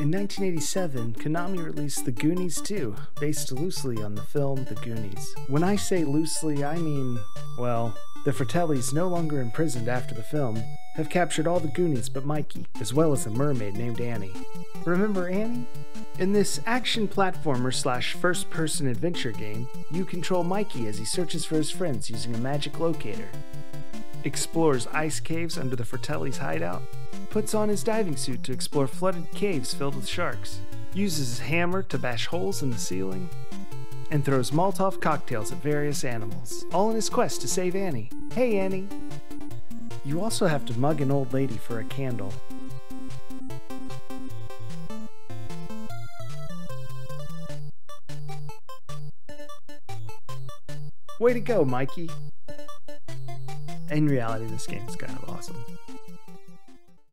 In 1987, Konami released The Goonies 2, based loosely on the film The Goonies. When I say loosely, I mean, well, the Fratellis, no longer imprisoned after the film, have captured all the Goonies but Mikey, as well as a mermaid named Annie. Remember Annie? In this action platformer slash first person adventure game, you control Mikey as he searches for his friends using a magic locator, explores ice caves under the Fratelli's hideout, puts on his diving suit to explore flooded caves filled with sharks, uses his hammer to bash holes in the ceiling, and throws Molotov cocktails at various animals, all in his quest to save Annie. Hey, Annie! You also have to mug an old lady for a candle. Way to go, Mikey! In reality, this game is kind of awesome.